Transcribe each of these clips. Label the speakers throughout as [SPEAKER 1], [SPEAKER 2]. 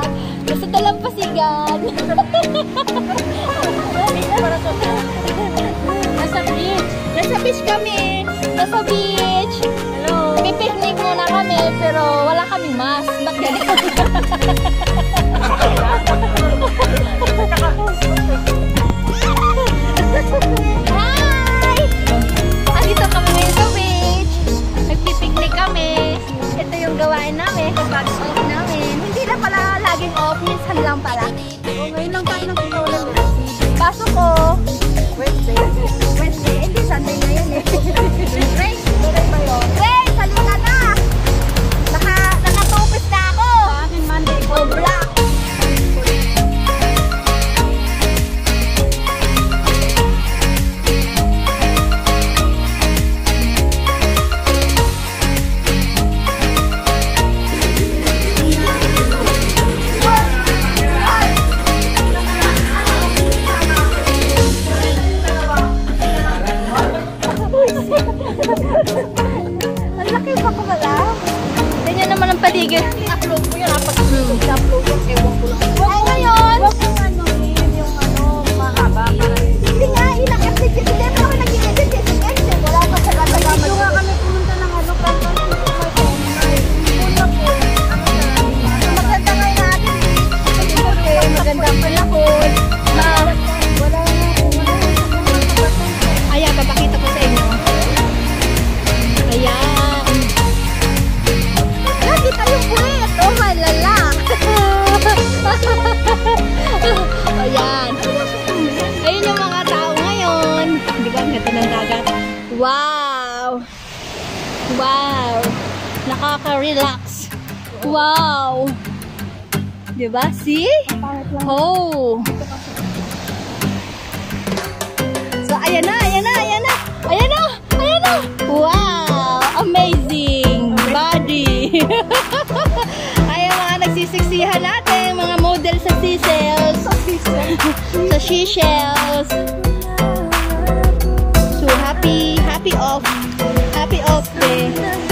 [SPEAKER 1] dagat. Nasa dalampasigan.
[SPEAKER 2] Nasa beach.
[SPEAKER 1] Nasa beach kami. Nasa beach.
[SPEAKER 2] Hello.
[SPEAKER 1] Pipiknik muna kami, pero wala kami mas. Ganito? Hi! Andito kami ngayon sa beach. Nagpipiknik kami. Ito yung gawain namin, namin. Hindi na pala laging off, minsan lang pala.
[SPEAKER 2] Oh, ngayon lang tayo nagkakawalan din.
[SPEAKER 1] Pasok ko.
[SPEAKER 2] Wednesday.
[SPEAKER 1] Wednesday, hindi Sunday ngayon eh. Grace, tuloy ba yun? Grace, naman Wow! Nakaka-relax. Wow! Di ba? See? Oh! So, ayan na, ayan na, ayan na! Ayan na! Ayan na! Wow! Amazing body! ayan mga nagsisiksihan natin, mga model sa seashells. sa seashells. So, off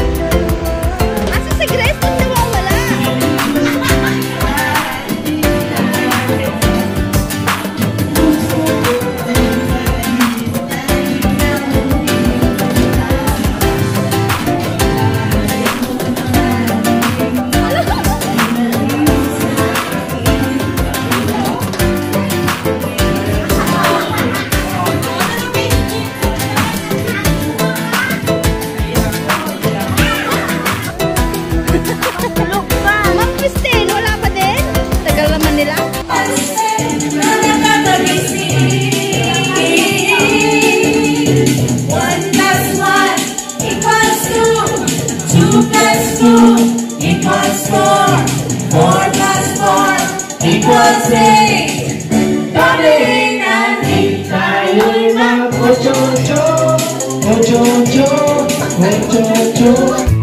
[SPEAKER 3] Muchacho, muchacho, muchacho.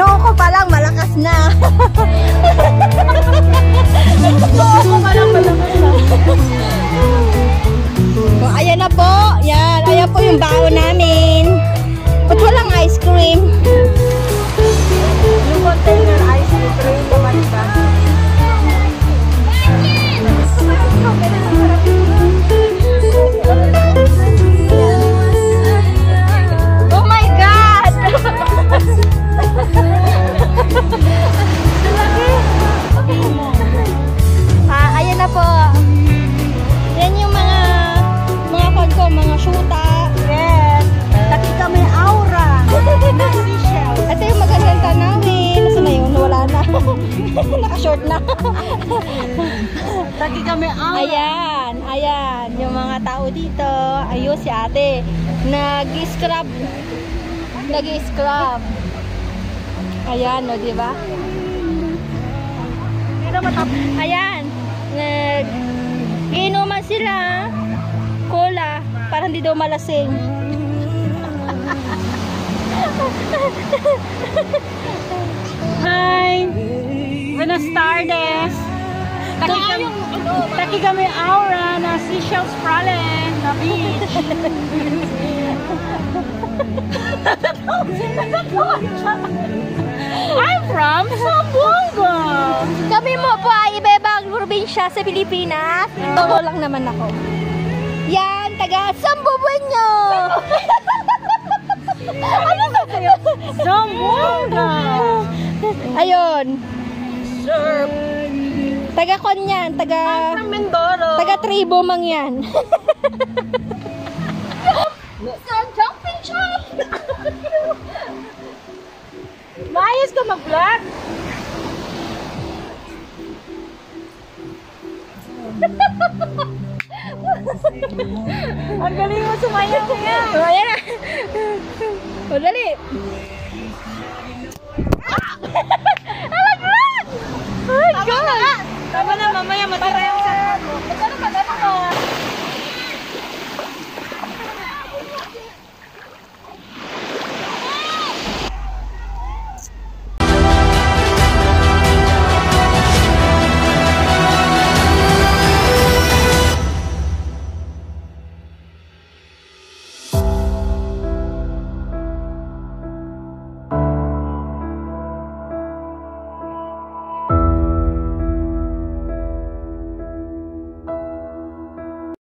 [SPEAKER 3] And eight. Tayo'y mag-ocho-ocho. Ocho-ocho. Ocho-ocho.
[SPEAKER 1] Noo ko pa lang, malakas na.
[SPEAKER 2] Oo, ko pa lang malakas na.
[SPEAKER 1] So, ayan na po. Yan, ayan po yung baon namin. Ba't walang ice cream?
[SPEAKER 2] Taki kami aura.
[SPEAKER 1] Ayan, ayan, yung mga tao dito. Ayun si ate. Nag-scrub. Nag-scrub. Ayan, no, di ba? Ayan. Nag inuman sila. Cola. Para hindi daw malasing.
[SPEAKER 2] Hi! Buenas tardes. Taki kami, taki kami aura na Seychelles Prale na beach. I'm from Zamboanga.
[SPEAKER 1] Kami mo po ay iba-ibang probinsya sa Pilipinas. Togo lang naman ako. Yan, taga Sambubuenyo! ano sa kayo?
[SPEAKER 2] Zamboanga.
[SPEAKER 1] Ayun. Taga kon yan, taga...
[SPEAKER 2] From Mindoro.
[SPEAKER 1] Taga tribo mang yan. Sa jumping shop!
[SPEAKER 2] Maayos ka mag-vlog. Ang galing mo sumayaw kaya.
[SPEAKER 1] O, ayan na. O, dali.